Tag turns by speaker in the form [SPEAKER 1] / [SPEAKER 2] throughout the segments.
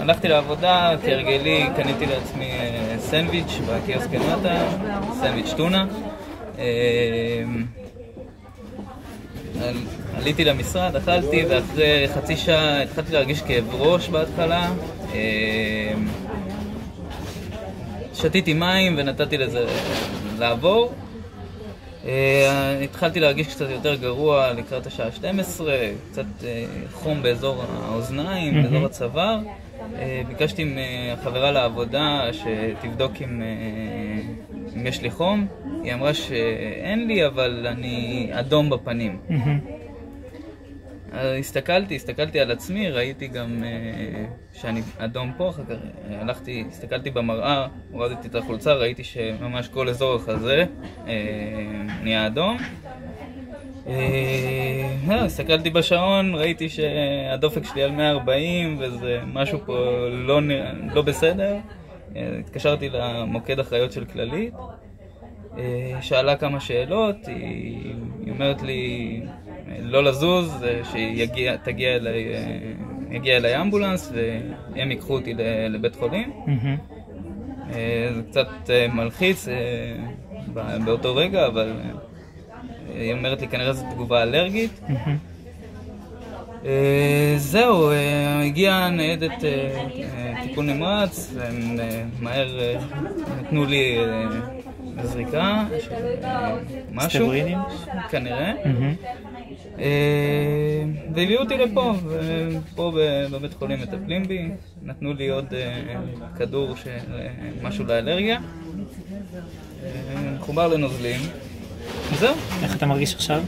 [SPEAKER 1] הלכתי לעבודה, כהרגלי קניתי לעצמי סנדוויץ' בקיוסק למטה, סנדוויץ' טונה. עליתי למשרד, אכלתי, ואחרי חצי שעה התחלתי להרגיש כאב ראש בהתחלה. שתיתי מים ונתתי לזה לעבור. התחלתי להרגיש קצת יותר גרוע לקראת השעה 12, קצת חום באזור האוזניים, באזור הצוואר. ביקשתי מהחברה לעבודה שתבדוק אם, אם יש לי חום. היא אמרה שאין לי, אבל אני אדום בפנים. הסתכלתי, הסתכלתי על עצמי, ראיתי גם שאני אדום פה, אחר כך הלכתי, הסתכלתי במראה, הורדתי את החולצה, ראיתי שממש כל אזור החזה נהיה אדום. הסתכלתי בשעון, ראיתי שהדופק שלי על 140 וזה משהו פה לא, לא בסדר. התקשרתי למוקד אחריות של כללית, שאלה כמה שאלות, היא אומרת לי לא לזוז, שיגיע אליי, אליי אמבולנס והם ייקחו אותי לבית חולים. זה קצת מלחיץ באותו רגע, אבל היא אומרת לי כנראה זו תגובה אלרגית. זהו, הגיעה ניידת טיפול נמרץ, והם מהר נתנו לי זריקה משהו? כנראה, והביאו אותי לפה, ופה בבית חולים מטפלים בי, נתנו לי עוד כדור של משהו לאלרגיה, מחובר לנוזלים. זהו.
[SPEAKER 2] איך אתה מרגיש עכשיו?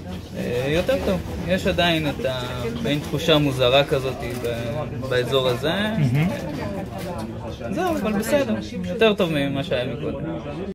[SPEAKER 1] יותר טוב. יש עדיין את המעין תחושה מוזרה כזאת באזור הזה. זהו, אבל בסדר. יותר טוב ממה שהיה מקודם.